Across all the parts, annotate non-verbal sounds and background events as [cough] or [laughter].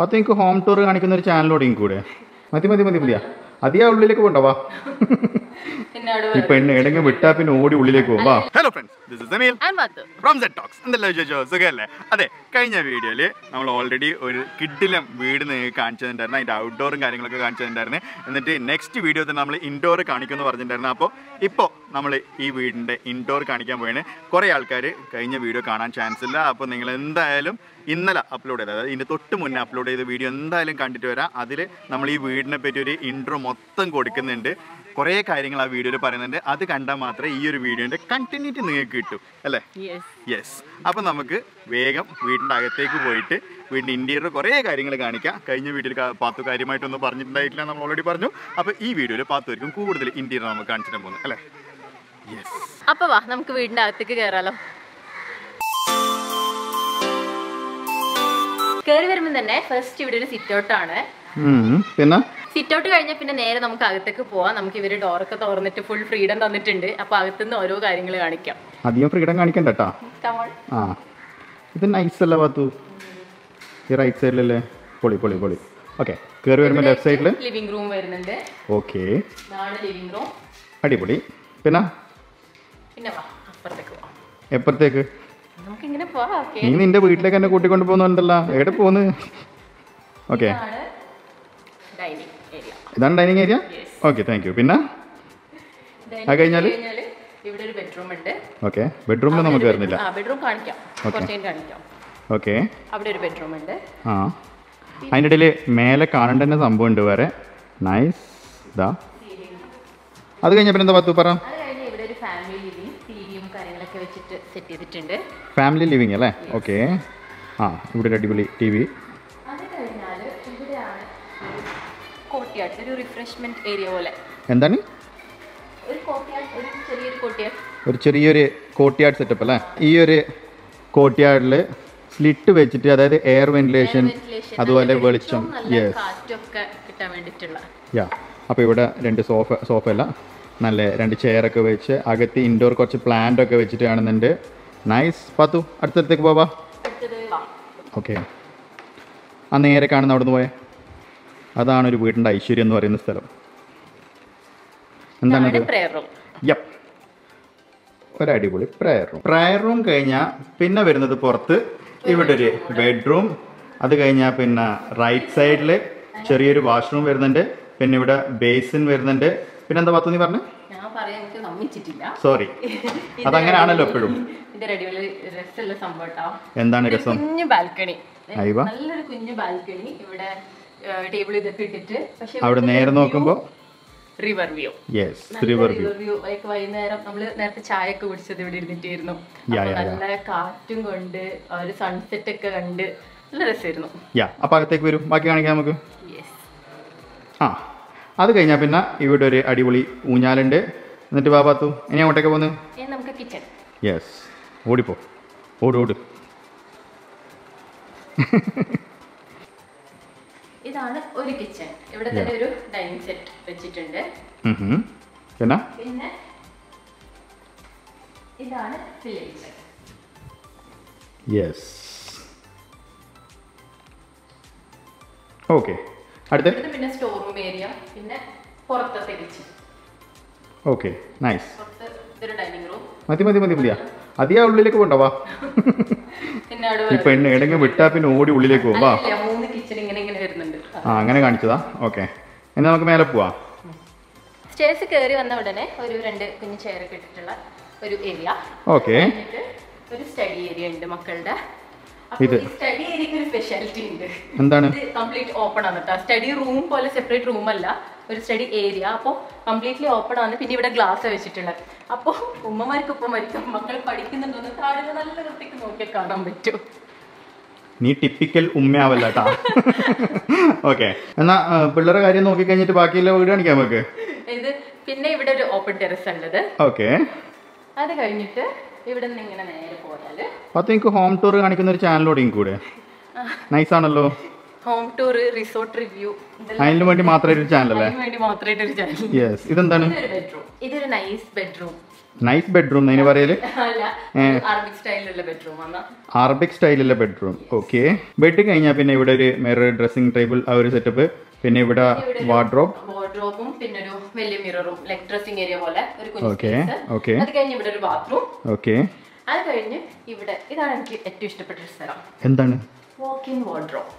പത്ത് എനിക്ക് home tour കാണിക്കുന്ന ഒരു ചാനലോടെ കൂടെ മതി മതി മതി മതിയാ അതിയാ ഉള്ളിലേക്ക് അവിടെ ഈ പെണ്ണ് എവിടെങ്കിലും വിട്ടാ പിന്നെ ഓടി ഉള്ളിലേക്ക് പോവാ. Hello friends this is math from set talks എന്തെല്ലാം വിശേഷം? സുഖമല്ലേ? അതെ കഴിഞ്ഞ വീഡിയോയിൽ നമ്മൾ ഓൾറെഡി ഒരു കിഡിലും വീട് നിങ്ങൾക്ക് കാണിച്ചു തന്നിട്ടുണ്ടായിരുന്നു അതിന്റെ ഔട്ട്ഡോറും കാര്യങ്ങളൊക്കെ കാണിച്ചിട്ടുണ്ടായിരുന്നു. എന്നിട്ട് നെക്സ്റ്റ് വീഡിയോ തന്നെ നമ്മൾ ഇൻഡോർ കാണിക്കുമെന്ന് പറഞ്ഞിട്ടുണ്ടായിരുന്നു. അപ്പോൾ ഇപ്പോൾ നമ്മൾ ഈ വീടിന്റെ ഇൻഡോർ കാണിക്കാൻ പോയാണ് കുറേ ആൾക്കാർ കഴിഞ്ഞ വീഡിയോ കാണാൻ ചാൻസ് ഇല്ല. അപ്പോൾ നിങ്ങൾ എന്തായാലും ഇന്നലെ അപ്ലോഡ് ചെയ്തത് അതായത് ഇതിന്റെ തൊട്ട് മുന്നേ അപ്ലോഡ് ചെയ്ത വീഡിയോ എന്തായാലും കണ്ടിട്ട് വരാം. അതിൽ നമ്മൾ ഈ വീടിനെ പറ്റി ഒരു ഇൻട്രോ മൊത്തം കൊടുക്കുന്നുണ്ട്. കുറേ കാര്യങ്ങൾ ആ വീഡിയോയിൽ പറയുന്നുണ്ട്. അത് കണ്ടാൽ മാത്രമേ ഈ ഒരു വീഡിയോന്റെ കണ്ടിന്യൂറ്റി നിങ്ങൾക്ക് കിട്ടും അല്ലേ? യെസ് അപ്പൊ അപ്പം നമുക്ക് വേഗം വീടിന്റെ അകത്തേക്ക് പോയിട്ട് വീടിന്റെ ഇന്റീരിയർ കുറേ കാര്യങ്ങൾ കാണിക്കാം. കഴിഞ്ഞ വീട്ടിൽ പാത്തു കാര്യമായിട്ടൊന്നും പറഞ്ഞിട്ടുണ്ടായിട്ടില്ല നമ്മൾ ഓൾറെഡി പറഞ്ഞു. അപ്പോൾ ഈ വീഡിയോയിൽ പാത്തുമായിരിക്കും കൂടുതൽ ഇന്റീരിയർ നമുക്ക് കാണിച്ചിട്ട് പോകുന്നത് അല്ലേ? യെസ് അപ്പൊ വാ നമുക്ക് വീടിന്റെ അകത്തേക്ക് കയറാലോ കയറി വരുമ്പോൾ തന്നെ ഫസ്റ്റ് ഇവിടെ ഒരു സിറ്റ് ഔട്ട് ആണ് പിന്നെ? സിറ്റ് ഔട്ട് കഴിഞ്ഞാൽ പിന്നെ നേരെ നമുക്ക് അകത്തേക്ക് പോവാം. നമുക്ക് ഇവർ ഡോറൊക്കെ തുറന്നിട്ട് ഫുൾ ഫ്രീഡം തന്നിട്ടുണ്ട്. അപ്പൊ അകത്തുനിന്ന് ഓരോ കാര്യങ്ങൾ കാണിക്കാം. അധികം ഫ്രീഡം കാണിക്കണ്ട കേട്ടാ ആ. ഇത് നൈസ് അല്ല പാത്തു ഈ റൈറ്റ് സൈഡിലല്ലേ പൊളി പൊളി പൊളി. ഓക്കെ കയറി വരുമ്പോൾ ലെഫ്റ്റ് സൈഡിൽ ലിവിംഗ് റൂം വരുന്നുണ്ട്. ഓക്കെ ലിവിംഗ് റൂം അടിപൊളി. പിന്നെ? പിന്നെ എപ്പുറത്തേക്ക്? നീ നിന്റെ വീട്ടിലേക്ക് എന്നെ കൂട്ടിക്കൊണ്ട് പോകുന്നുണ്ടല്ലോ. എവിടെ പോന്ന്? ഓക്കെ ഇതാണ് dining area. Okay thank you പിന്നെ? അത് കഴിഞ്ഞാൽ? ഇവിടെ ഒരു ബെഡ്റൂം ഉണ്ട്. ഓക്കെ ബെഡ്റൂമിൽ നമുക്ക് വരുന്നില്ല. ബെഡ്റൂം കാണിക്കാം. കാണിക്കാം. ഓക്കെ അവിടെ ഒരു ബെഡ്റൂം ഉണ്ട്. ആ. അതിന്റെ ഇടയിൽ മേലെ കാണേണ്ട തന്നെ സംഭവം ഉണ്ട് വേറെ. നൈസ് ഇതാ അത് കഴിഞ്ഞ പിന്നെ എന്താ പത്തു പറ? ഫാമിലി ലിവിങ് അല്ലേ? ഓക്കെ ആ ഇവിടെ ഒരു അടിപൊളി ടി വി ഒരു റിഫ്രഷ്മെന്റ് ഏരിയ പോലെ. എന്താണ്? ഒരു ചെറിയൊരു കോട്ടിയാട് ഒരു ചെറിയൊരു സെറ്റപ്പ് അല്ലേ? ഈ ഒരു കോട്ടിയാർഡിൽ സ്ലിറ്റ് വെച്ചിട്ട് അതായത് എയർ വെന്റിലേഷൻ അതുപോലെ വെളിച്ചം. യാ അപ്പോൾ ഇവിടെ രണ്ട് സോഫ സോഫ അല്ല നല്ല രണ്ട് ചെയറൊക്കെ വെച്ച് അകത്ത് ഇൻഡോർ കുറച്ച് പ്ലാന്റ് ഒക്കെ വെച്ചിട്ട് കാണുന്നുണ്ട്. നൈസ് പത്തു അടുത്തടുത്തേക്ക് പോവാ. ഓക്കെ ആ നേരെ കാണുന്ന അവിടെ നിന്ന് പോയെ. അതാണ് ഒരു വീടിന്റെ ഐശ്വര്യം എന്ന് പറയുന്ന സ്ഥലം. എന്താണ്. യപ്പ് ഒരടിപൊളി പ്രയർ റൂം പ്രയർ റൂം കഴിഞ്ഞാൽ പിന്നെ വരുന്നത് പുറത്ത്. ഇവിടെ ഒരു ബെഡ്റൂം അത് കഴിഞ്ഞാൽ പിന്നെ റൈറ്റ് സൈഡിൽ ചെറിയൊരു വാഷ്റൂം വരുന്നുണ്ട്. പിന്നെ ഇവിടെ ബേസിൻ വരുന്നുണ്ട്. പിന്നെ എന്താ പത്തു നീ പറഞ്ഞു? സോറി അതങ്ങനെയാണല്ലോ എപ്പോഴും. എന്താണ് രസം? കുഞ്ഞു ബാൽക്കണി. നല്ലൊരു കുഞ്ഞു ബാൽക്കണി ഇവിടെ ടേബിൾ ഇതൊക്കെ ഇട്ടിട്ട്. പക്ഷെ അവിടെ നേരെ നോക്കുമ്പോൾ river view yes river view view like വൈകുന്നേരം നമ്മൾ നേരത്തെ ചായ ഒക്കെ കുടിച്ചത് ഇവിടെ ഇരുന്നിട്ടായിരുന്നു. നല്ല കാറ്റും കൊണ്ട് ഒരു സൺസെറ്റ് ഒക്കെ കണ്ട് നല്ല രസമായിരുന്നു. യാ അപ്പം അകത്തേക്ക് വരും. ബാക്കി കാണിക്കാം നമുക്ക്. യെസ് ആ അത് കഴിഞ്ഞാൽ പിന്നെ ഇവിടെ ഒരു അടിപൊളി ഊഞ്ഞാലുണ്ട്. എന്നിട്ട് ബാബാത്തു ഇനി അങ്ങോട്ടേക്ക് പോന്ന്? ഇനി നമുക്ക് കിച്ചൺ യെസ് ഓടിപ്പോ. ഓട് ഓട്. [laughs] ഇതാണ് ഒരു കിച്ചൺ ഇവിടെ തന്നെ ഒരു ഡൈനിങ് സെറ്റ് വെച്ചിട്ടുണ്ട്. പിന്നെ? പിന്നെ ഇതാണ് വില്ലേജ് യെസ് ഓക്കെ അടുത്ത? പിന്നെ സ്റ്റോർ റൂം ഏരിയ പിന്നെ പുറത്തത്തെ കിച്ചൺ ഓക്കെ നൈസ് മതി മതി മതി മതിയാ. അതിയാ ഉള്ളിലേക്ക് [laughs] അവിടെ ഈ പെണ്ണ് എവിടെങ്കിലും വിട്ടാ പിന്നെ ഓടി ഉള്ളിലേക്ക് പോകും വാ അല്ല, മൂന്ന് കിച്ചൺ ഇങ്ങനെ ഇങ്ങനെ വരുന്നുണ്ട് ആ അങ്ങനെ കാണിച്ചതാ. ഓക്കെ എന്നാൽ നമുക്ക് മേലെ പോവാ. സ്റ്റേഴ്സ് കയറി വന്ന ഉടനെ ഒരു രണ്ട് കുഞ്ഞു ചെയർ ഒക്കെ ഇട്ടിട്ടുള്ള ഒരു ഏരിയ ഓക്കെ ഒരു സ്റ്റഡി ഏരിയ ഉണ്ട് മക്കളുടെ. ഇത്. സ്റ്റഡി ഏരിയക്ക് ഒരു സ്പെഷ്യാലിറ്റി ഉണ്ട്. എന്താണ്? കംപ്ലീറ്റ് ഓപ്പൺ ആണ് കേട്ടോ സ്റ്റഡി റൂം പോലെ സെപ്പറേറ്റ് റൂം അല്ല. ഒരു സ്റ്റഡി ഏരിയ അപ്പോൾ കംപ്ലീറ്റ്ലി ഓപ്പൺ ആണ്. പിന്നെ ഇവിടെ ഗ്ലാസ് വെച്ചിട്ടുള്ളത്. അപ്പോൾ ഉമ്മമാർക്കൊപ്പം വരും മക്കൾ പഠിക്കുന്നുണ്ടോന്ന് താഴെ നല്ല വൃത്തിക്ക് നോക്കിയാൽ കാണാൻ പറ്റും. നീ ടിപ്പിക്കൽ ഉമ്മയാവല്ല കേട്ടാ ഓക്കെ എന്നാ പിള്ളേരുടെ പിള്ളേരെ കാര്യം നോക്കി കഴിഞ്ഞിട്ട് ബാക്കിയുള്ള വീട് കാണിക്കാം നമുക്ക്. ഇത് പിന്നെ ഇവിടെ ഒരു ഓപ്പൺ ടെറസ് ഉള്ളത്. ഓക്കെ അത് കഴിഞ്ഞിട്ട് ഇവിടെ നിന്ന് ഇങ്ങനെ നേരെ പോയാൽ അപ്പൊ എനിക്ക് ഹോം ടൂർ കാണിക്കുന്ന ഒരു ചാനലോടെ കൂടെ. നൈസ് ആണല്ലോ. ഹോം ടൂർ റിസോർട്ട് റിവ്യൂ അതിനു വേണ്ടി മാത്രമേ ഒരു ചാനൽ അല്ലേ? വേണ്ടി മാത്രമായിട്ട് ഒരു ചാനൽ യെസ് ഇതെന്താണ്? ഇതൊരു ബെഡ്റൂം ഇതൊരു നൈസ് ബെഡ്റൂം നൈസ് ബെഡ്റൂം എന്ന് പറയൽ? അറബിക് സ്റ്റൈലിലുള്ള ബെഡ്റൂം അറബിക് സ്റ്റൈലിലെ ബെഡ്റൂം ഓക്കെ ബെഡ് കഴിഞ്ഞാൽ പിന്നെ ഇവിടെ ഒരു മിറർ ഡ്രസ്സിംഗ് ടേബിൾ ആ ഒരു സെറ്റപ്പ് പിന്നെ ഇവിടെ വാർഡ്രോബ് വാർഡ്രോബും പിന്നെ ഒരു വലിയ മിററും ലൈക് ഡ്രസ്സിംഗ് ഏരിയ പോലെ ഒരു ഓക്കെ. ഓക്കെ അത് കഴിഞ്ഞ് ഇവിടെ ഒരു ബാത്റൂം ഓക്കെ അത് കഴിഞ്ഞ് ഇവിടെ ഇതാണ് എനിക്ക് ഏറ്റവും ഇഷ്ടപ്പെട്ട ഒരു സ്ഥലം. എന്താണ്? വാക്ക് ഇൻ വാർഡ്രോബ്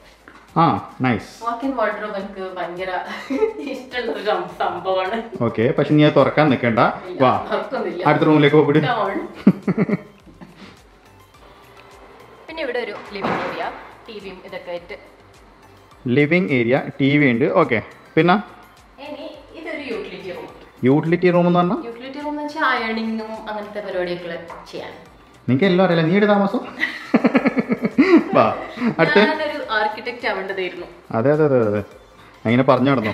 ആ നൈസ് വാക്ക് ഇൻ വാർഡ്രോബ് എനിക്ക് ഭയങ്കര ഇഷ്ടമുള്ള ഒരു സംഭവമാണ്. ഓക്കെ പക്ഷെ നീ അത് തുറക്കാൻ നിൽക്കണ്ട വാ. അടുത്ത റൂമിലേക്ക് പോയി. [laughs] പിന്നെ ഇവിടെ ഒരു ലിവിംഗ് ഏരിയ ടിവിയും ഇതൊക്കെ ആയിട്ട്. ലിവിംഗ് ഏരിയ ടി വി ഉണ്ട്. ഓക്കെ പിന്നെ? യൂട്ടിലിറ്റി റൂം എന്ന് പറഞ്ഞാൽ യൂട്ടിലിറ്റി റൂം എന്ന് വെച്ചാൽ അയണിങ്ങും അങ്ങനത്തെ പരിപാടിയൊക്കെ ചെയ്യാൻ. നിങ്ങൾക്ക് എല്ലാം അറിയില്ല? നീ എടുത്താമസം താമസം? [laughs] വാ. അടുത്ത? ആർക്കിടെക്റ്റ് ആവേണ്ടതായിരുന്നു അതെ അതെ അതെ അതെ. അങ്ങനെ പറഞ്ഞു നടന്നു?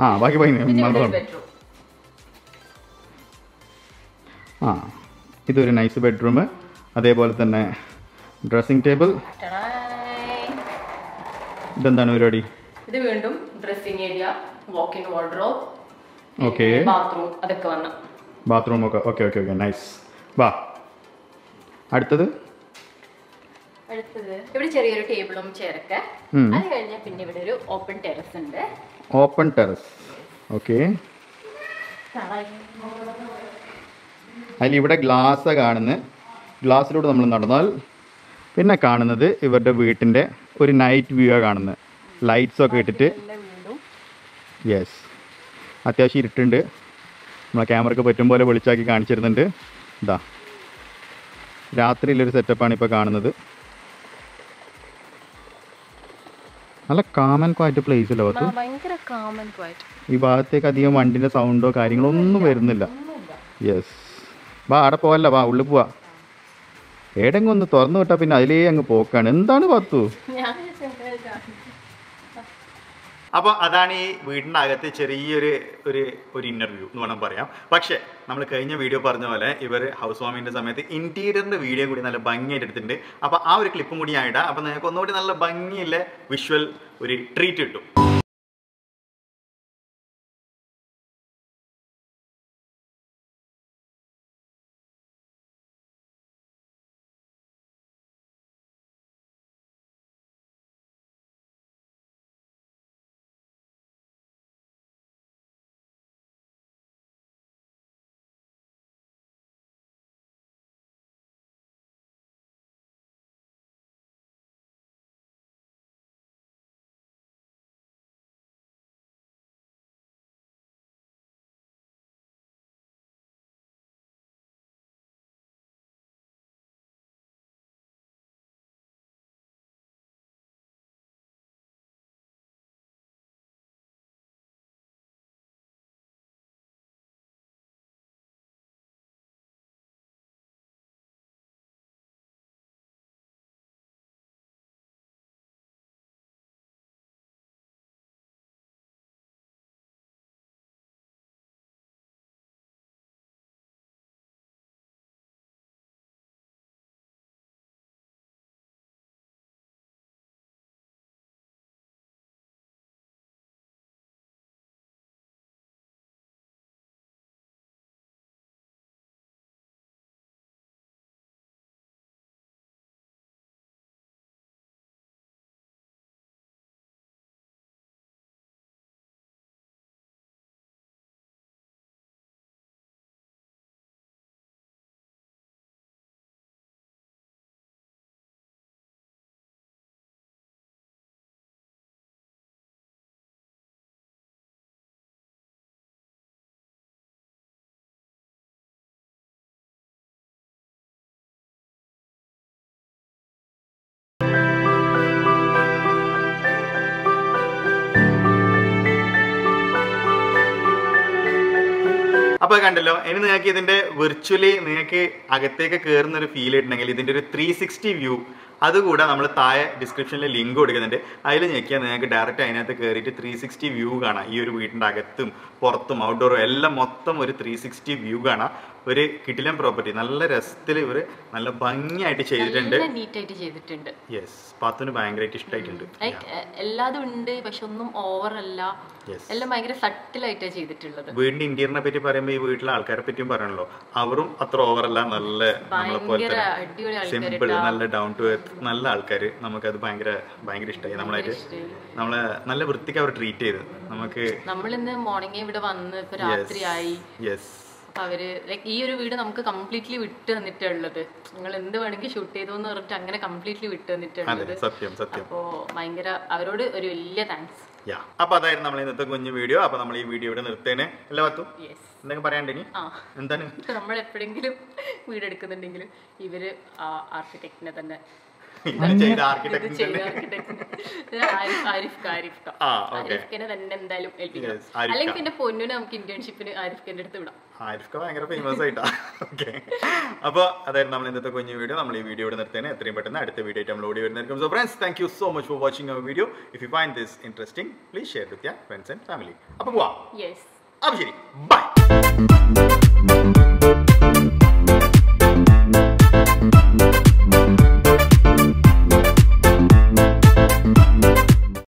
ആ ബാക്കി പറഞ്ഞു ആ ഇതൊരു നൈസ് ബെഡ്റൂം അതേപോലെ തന്നെ ഡ്രസ്സിംഗ് ടേബിൾ ഇതെന്താണ് പരിപാടി? ഇത് വീണ്ടും dressing area walk in wardrobe okay bathroom അതൊക്കെ വന്ന. ബാത്റൂം ഒക്കെ. ഓക്കെ ഓക്കെ ഓക്കെ നൈസ് വാ. അടുത്തത്. അടുത്തത്. ഇവിടെ ചെറിയൊരു ടേബിളും ചെയറൊക്കെ. അത് കഴിഞ്ഞാൽ പിന്നെ ഇവിടെ ഒരു ഓപ്പൺ ടെറസ് ഉണ്ട്. ഓപ്പൺ ടെറസ് ഓക്കെ അതിൽ ഇവിടെ ഗ്ലാസ് കാണുന്നത് ഗ്ലാസ്സിലൂടെ നമ്മൾ നടന്നാൽ പിന്നെ കാണുന്നത് ഇവരുടെ വീട്ടിന്റെ ഒരു നൈറ്റ് വ്യൂ ആണ് കാണുന്നത് ലൈറ്റ്സ് ഒക്കെ ഇട്ടിട്ട്. യെസ് അത്യാവശ്യം ഇരുട്ടുണ്ട്. നമ്മളെ ക്യാമറയ്ക്ക് പറ്റും പോലെ വെളിച്ചാക്കി കാണിച്ചിരുന്നുണ്ട്. ഇതാ രാത്രിയിലൊരു സെറ്റപ്പാണ് ഇപ്പോൾ കാണുന്നത്. നല്ല കാമൻ ക്വാറ്റ് പ്ലേസ് അല്ലേ അത് ഭയങ്കര ക്വയറ്റ് ഈ ഭാഗത്തേക്ക് അധികം വണ്ടിന്റെ സൗണ്ടോ കാര്യങ്ങളോ ഒന്നും വരുന്നില്ല. യെസ് വാ അവിടെ പോവല്ല വാ ഉള്ളിൽ പോവാ. ഏടെങ്കിലും ഒന്ന് തുറന്നു വിട്ടാൽ പിന്നെ അതിലേ അങ്ങ് പോക്കാണ്. എന്താണ് പത്തു? അപ്പോൾ അതാണ് ഈ വീടിന്റെ അകത്ത് ചെറിയൊരു ഒരു ഒരു ഇന്റർവ്യൂ എന്ന് വേണം പറയാം. പക്ഷേ നമ്മൾ കഴിഞ്ഞ വീഡിയോ പറഞ്ഞ പോലെ ഇവർ ഹൗസ് വാമിന്റെ സമയത്ത് ഇന്റീരിയറിന്റെ വീഡിയോ കൂടി നല്ല ഭംഗിയായിട്ട് എടുത്തിട്ടുണ്ട്. അപ്പോൾ ആ ഒരു ക്ലിപ്പും കൂടി ഇടാം അപ്പോൾ നിങ്ങൾക്ക് ഒന്നുകൂടി നല്ല ഭംഗിയുള്ള വിഷ്വൽ ഒരു ട്രീറ്റ് കിട്ടും. അപ്പൊ കണ്ടല്ലോ ഇനി നിങ്ങൾക്ക് ഇതിന്റെ വിർച്വലി നിങ്ങൾക്ക് അകത്തേക്ക് കയറുന്ന ഒരു ഫീൽ ഇട്ടുണ്ടെങ്കിൽ ഇതിന്റെ ഒരു ത്രീ സിക്സ്റ്റി വ്യൂ അതുകൂടെ നമ്മൾ താഴെ ഡിസ്ക്രിപ്ഷനിൽ ലിങ്ക് കൊടുക്കുന്നുണ്ട്. അതിൽ ഞെക്കിയാൽ നിങ്ങൾക്ക് ഡയറക്റ്റ് അതിനകത്ത് കയറിയിട്ട് ത്രീ സിക്സ്റ്റി വ്യൂ കാണാം. ഈ ഒരു വീടിന്റെ അകത്തും പുറത്തും ഔട്ട്ഡോറും എല്ലാം മൊത്തം ഒരു ത്രീ സിക്സ്റ്റി വ്യൂ കാണാം. ഒരു കിട്ടിലം പ്രോപ്പർട്ടി നല്ല രസത്തിൽ ഇവർ നല്ല ഭംഗിയായിട്ട് ചെയ്തിട്ടുണ്ട്. നീറ്റായിട്ട് ചെയ്തിട്ടുണ്ട്. യെസ് പാത്തുന് ഭയങ്കരമായിട്ട് ഇഷ്ടമായിട്ടുണ്ട് എല്ലാതും ഉണ്ട് പക്ഷെ ഒന്നും ഓവർ അല്ല. എല്ലാം ഭയങ്കര സട്ടിലായിട്ടാണ് ചെയ്തിട്ടുള്ളത്. വീടിന്റെ ഇന്റീരിയറിനെ പറ്റി പറയുമ്പോൾ ഈ വീട്ടിലെ ആൾക്കാരെ പറ്റിയും പറയണല്ലോ. അവരും അത്ര ഓവർ അല്ല നല്ല സിമ്പിൾ നല്ല ഡൗൺ ടു എർത്ത് നല്ല ആൾക്കാർ അത് ഭയങ്കര ഭയങ്കര ഇഷ്ടമായി നമ്മളായിട്ട്. നമ്മളെ നല്ല വൃത്തിക്ക് അവർ ട്രീറ്റ് ചെയ്ത്. നമുക്ക് നമ്മളിന്ന് മോർണിംഗ് ഇവിടെ വന്ന് രാത്രിയായി. യെസ് അവർ ലൈക്ക് ഈ ഒരു വീട് നമുക്ക് കംപ്ലീറ്റ്ലി വിട്ട് തന്നിട്ടുള്ളത്. നിങ്ങൾ എന്ത് വേണമെങ്കിൽ ഷൂട്ട് ചെയ്തു എന്ന് പറഞ്ഞിട്ട് അങ്ങനെ കംപ്ലീറ്റ്ലി വിട്ട് തന്നിട്ടുള്ളത്. സത്യം സത്യം. അപ്പോ ഭയങ്കര അവരോട് ഒരു വലിയ താങ്ക്സ് അപ്പൊ അതായിരുന്നു നമ്മൾ ഇന്നത്തെ കുഞ്ഞു വീഡിയോ. അപ്പൊ നമ്മൾ ഈ വീഡിയോ ഇവിടെ നിർത്തേനെ എല്ലാ പത്തും എന്തെങ്കിലും പറയണ്ടേ ആ. എന്താണ്? നമ്മൾ എപ്പോഴെങ്കിലും വീട് എടുക്കുന്നുണ്ടെങ്കിൽ ഇവർ ആർക്കിടെക്റ്റിനെ തന്നെ ചെയ്ത ആർക്കിടെക്ട് ആരിഫ് ആരിഫ് തന്നെ എന്തായാലും ഏൽപ്പിക്കണം അല്ലെങ്കിൽ പിന്നെ പൊന്നിനെ നമുക്ക് ഇന്റേൺഷിപ്പിന് ആരിഫ്ഖിന്റെ അടുത്ത് വിടാം. ആരിഫ്ക ഭയങ്കര ഫേമസ് ആയിട്ടാ. ഓക്കെ അപ്പോൾ അതായിരുന്നു നമ്മൾ ഇന്നത്തെ കുഞ്ഞു വീഡിയോ. നമ്മൾ ഈ വീഡിയോ ഇവിടെ നിർത്തേനെ എത്രയും പെട്ടെന്ന് അടുത്ത വീഡിയോ ആയിട്ട് നമ്മൾ ഓടി വരുന്നതായിരിക്കും so friends thank you so much for watching our video if you find this interesting please share with your friends and family അപ്പോൾ പോവാം. അപ്പൊ അപ്പോൾ ശരി. ബൈ